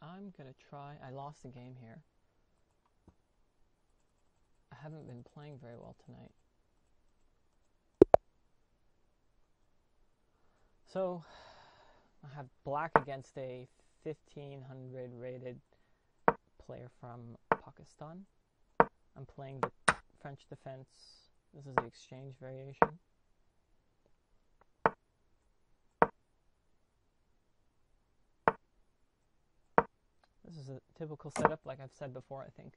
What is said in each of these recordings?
I'm gonna try. I lost the game here. I haven't been playing very well tonight. So, I have black against a 1500 rated player from Pakistan. I'm playing the French defense. This is the exchange variation. This is a typical setup, like I've said before, I think,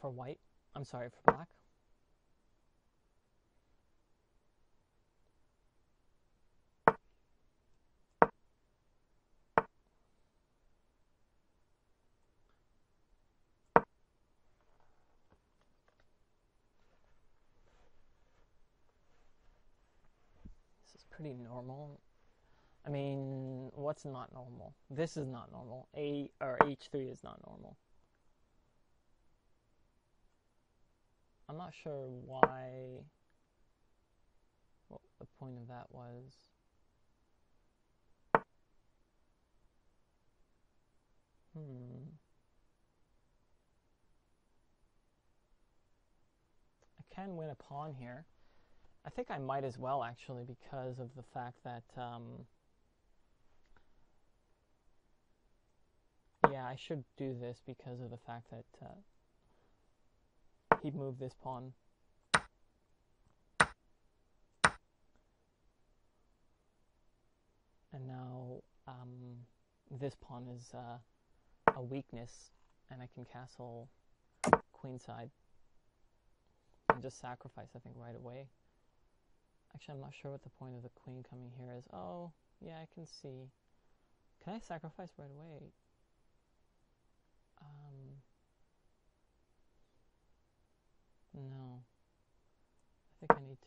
for white. I'm sorry, for black. This is pretty normal. I mean, what's not normal? This is not normal. A or H3 is not normal. I'm not sure why what the point of that was. Hmm. I can win a pawn here. I think I might as well actually because of the fact that um, yeah, I should do this because of the fact that uh, he moved this pawn. And now um, this pawn is uh, a weakness, and I can castle queenside and just sacrifice, I think, right away. Actually, I'm not sure what the point of the queen coming here is. Oh, yeah, I can see. Can I sacrifice right away? Um, no.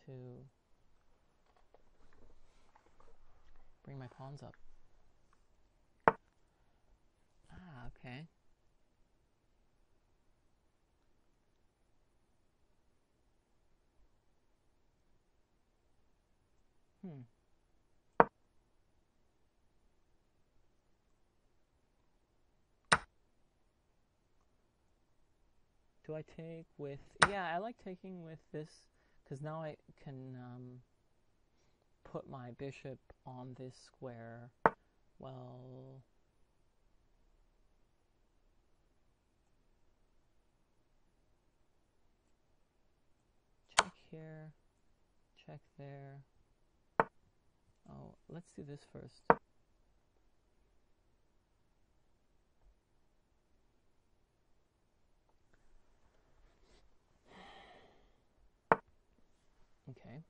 To bring my pawns up. Ah, okay. Hmm. Do I take with... Yeah, I like taking with this because now I can um, put my bishop on this square. Well... Check here. Check there. Oh, let's do this first. Okay.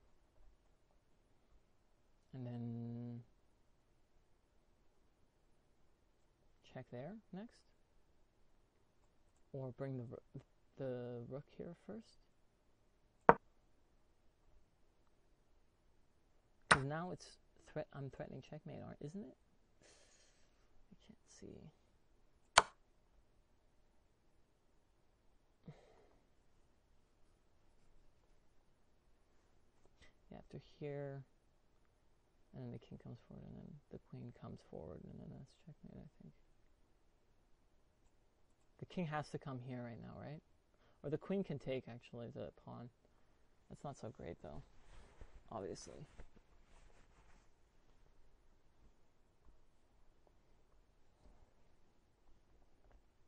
And then check there next. Or bring the the rook here first. Because now it's threat. I'm threatening checkmate, aren't isn't it? I can't see. Here, and then the king comes forward, and then the queen comes forward, and then that's checkmate, I think. The king has to come here right now, right? Or the queen can take, actually, the pawn. That's not so great, though, obviously.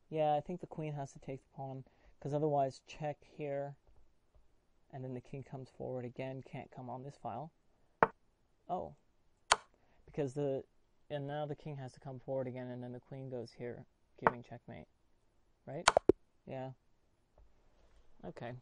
Yeah, I think the queen has to take the pawn, because otherwise check here, and then the king comes forward again, can't come on this file. Oh, because the, and now the king has to come forward again, and then the queen goes here, giving checkmate, right? Yeah. Okay.